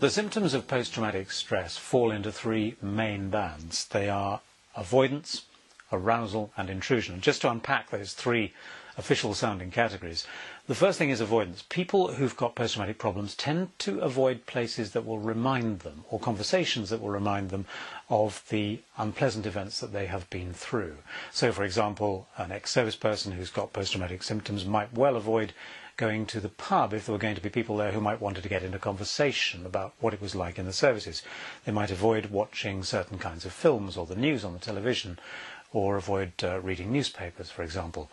The symptoms of post-traumatic stress fall into three main bands. They are avoidance, arousal and intrusion. Just to unpack those three official sounding categories, the first thing is avoidance. People who've got post-traumatic problems tend to avoid places that will remind them or conversations that will remind them of the unpleasant events that they have been through. So for example, an ex-service person who's got post-traumatic symptoms might well avoid going to the pub if there were going to be people there who might wanted to get into conversation about what it was like in the services. They might avoid watching certain kinds of films or the news on the television or avoid uh, reading newspapers, for example.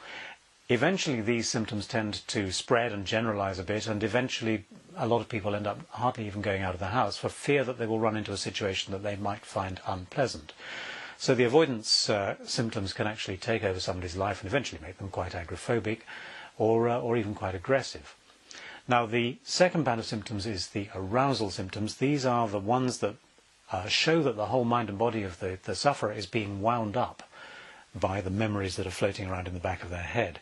Eventually, these symptoms tend to spread and generalize a bit, and eventually, a lot of people end up hardly even going out of the house for fear that they will run into a situation that they might find unpleasant. So, the avoidance uh, symptoms can actually take over somebody's life and eventually make them quite agoraphobic or, uh, or even quite aggressive. Now, the second band of symptoms is the arousal symptoms. These are the ones that uh, show that the whole mind and body of the, the sufferer is being wound up by the memories that are floating around in the back of their head.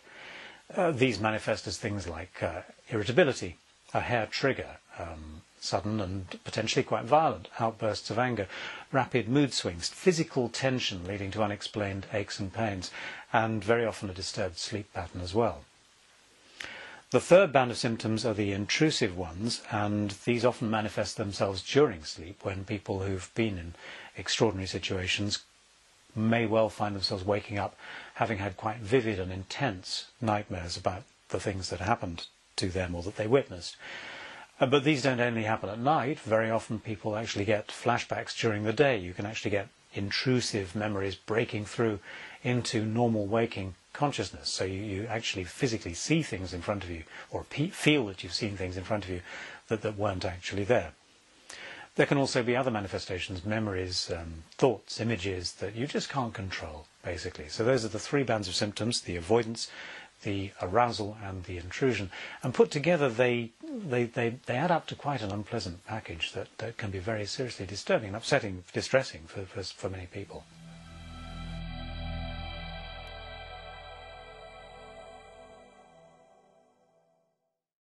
Uh, these manifest as things like uh, irritability, a hair trigger, um, sudden and potentially quite violent outbursts of anger, rapid mood swings, physical tension leading to unexplained aches and pains, and very often a disturbed sleep pattern as well. The third band of symptoms are the intrusive ones, and these often manifest themselves during sleep when people who've been in extraordinary situations may well find themselves waking up having had quite vivid and intense nightmares about the things that happened to them or that they witnessed. Uh, but these don't only happen at night. Very often people actually get flashbacks during the day. You can actually get intrusive memories breaking through into normal waking consciousness. So you, you actually physically see things in front of you, or feel that you've seen things in front of you that, that weren't actually there. There can also be other manifestations, memories, um, thoughts, images that you just can't control, basically. So those are the three bands of symptoms, the avoidance, the arousal and the intrusion. And put together, they, they, they, they add up to quite an unpleasant package that, that can be very seriously disturbing and upsetting, distressing for, for, for many people.